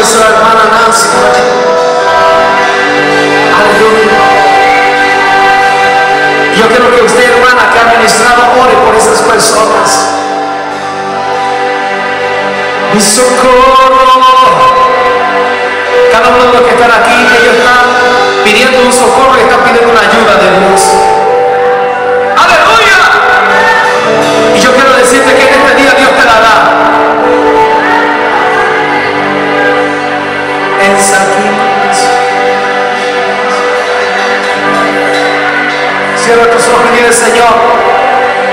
nuestra hermana Nancy. Aleluya. Yo quiero que usted, hermana, que ha ministrado, ore por esas personas. Mi socorro. Cada uno de los que están aquí, ellos están pidiendo un socorro y están pidiendo una ayuda de Dios. Y dile, Señor.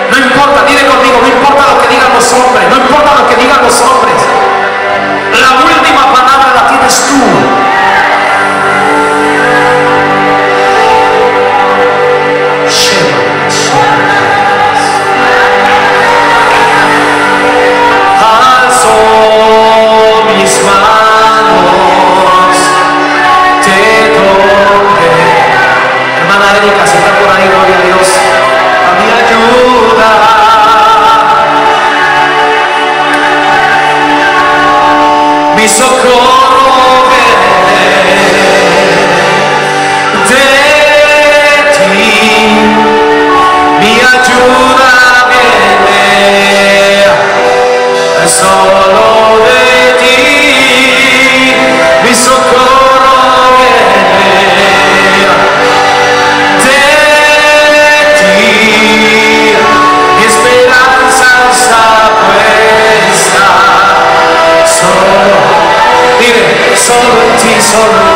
No importa, dile conmigo, no importa lo que digan los hombres, no importa lo que digan los hombres. La última palabra la tienes tú. Lord.